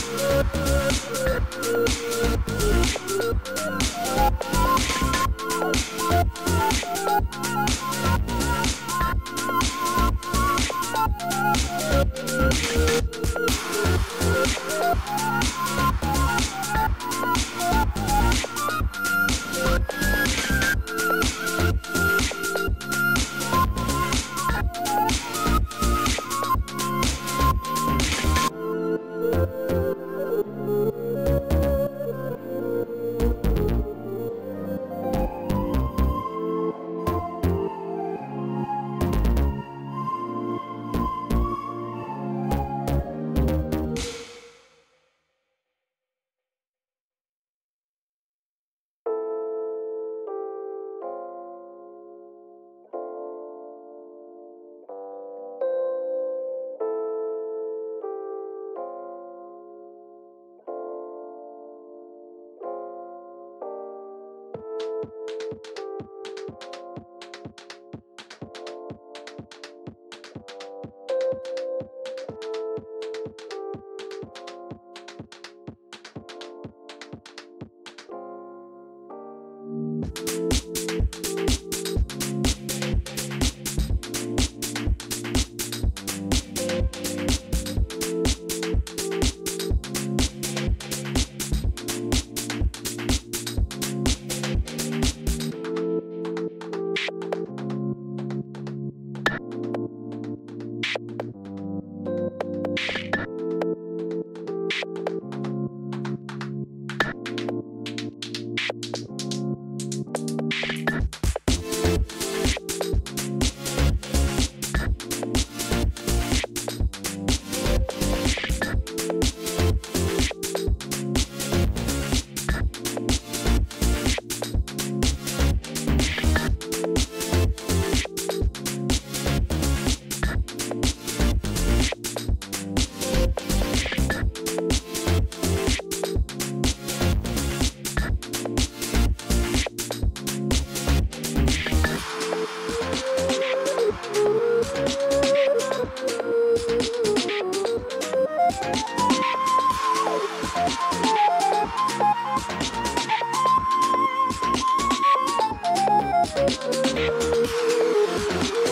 Thank you. you you.